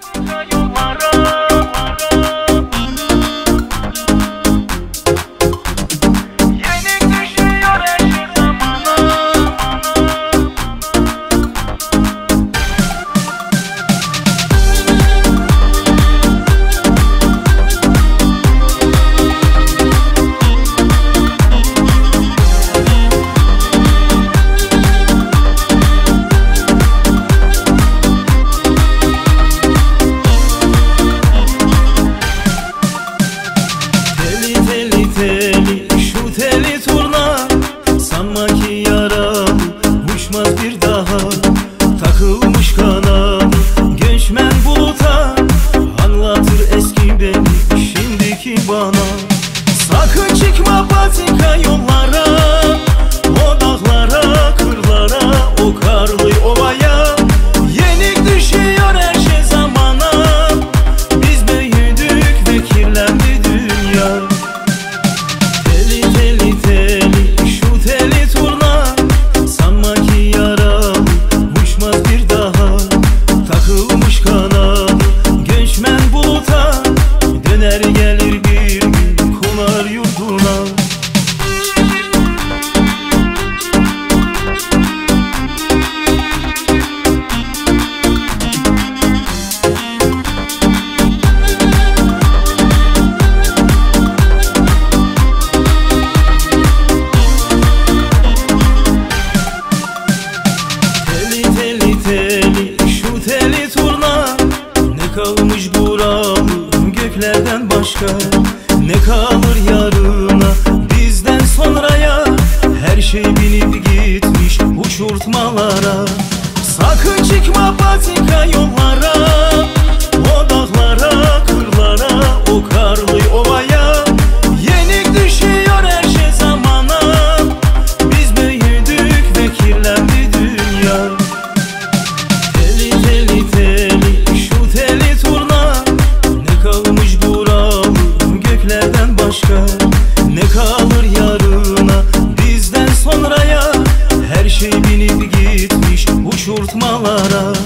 Now. uğurla Sanma ki yaram uçmaz bir daha. Takılmış kanam göçmen buluta Anlatır eski beni şimdiki bana. Sakın çıkma patika yollara. Ne kalır yarına bizden sonraya? Her şey bilip gitmiş uçurtmalara. Sakın çıkma patika yollara. unutmalara.